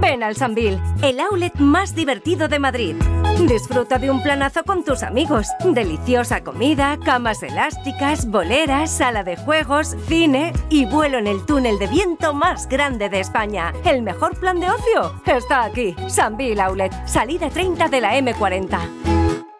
Ven al Sambil, el outlet más divertido de Madrid. Disfruta de un planazo con tus amigos. Deliciosa comida, camas elásticas, boleras, sala de juegos, cine y vuelo en el túnel de viento más grande de España. El mejor plan de ocio está aquí. Sambil Outlet, salida 30 de la M40.